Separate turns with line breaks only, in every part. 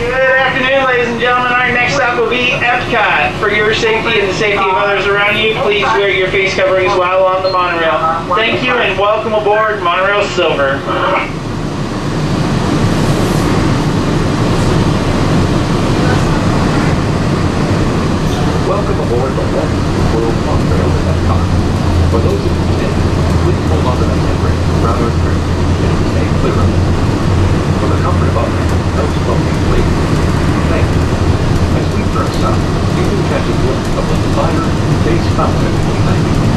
Good afternoon, ladies and gentlemen. Our next stop will be Epcot. For your safety and the safety of others around you, please wear your face coverings while on the monorail. Thank you and welcome aboard Monorail Silver.
Welcome aboard the Disney World Monorail at Epcot. For those of you staying, please hold on to the around our trip stay clear of comfort of others, no smoking, please. Thank you. As we turn south, you can catch a glimpse of the fire Face Fountain behind you.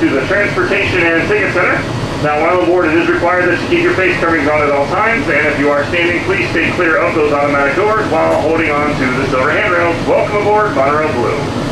To the Transportation and Ticket Center. Now, while aboard, it is required that you keep your face coverings on at all times, and if you are standing, please stay clear of those automatic doors while holding on to the silver handrails. Welcome aboard Monorail Blue.